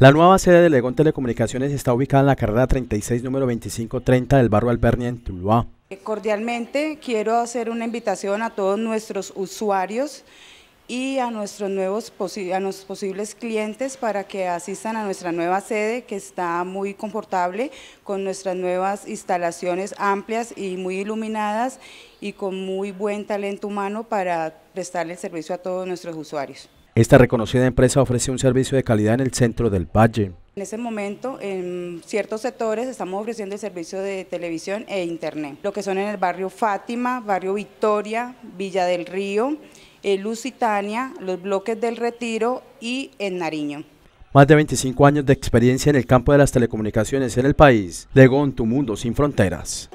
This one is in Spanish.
La nueva sede de Legón Telecomunicaciones está ubicada en la carrera 36, número 2530 del barrio Albernia en Tuluá. Cordialmente quiero hacer una invitación a todos nuestros usuarios y a nuestros nuevos a nuestros posibles clientes para que asistan a nuestra nueva sede que está muy confortable con nuestras nuevas instalaciones amplias y muy iluminadas y con muy buen talento humano para prestarle el servicio a todos nuestros usuarios. Esta reconocida empresa ofrece un servicio de calidad en el centro del valle. En ese momento, en ciertos sectores, estamos ofreciendo el servicio de televisión e internet, lo que son en el barrio Fátima, barrio Victoria, Villa del Río, Lusitania, los bloques del Retiro y en Nariño. Más de 25 años de experiencia en el campo de las telecomunicaciones en el país. Legón, tu mundo sin fronteras.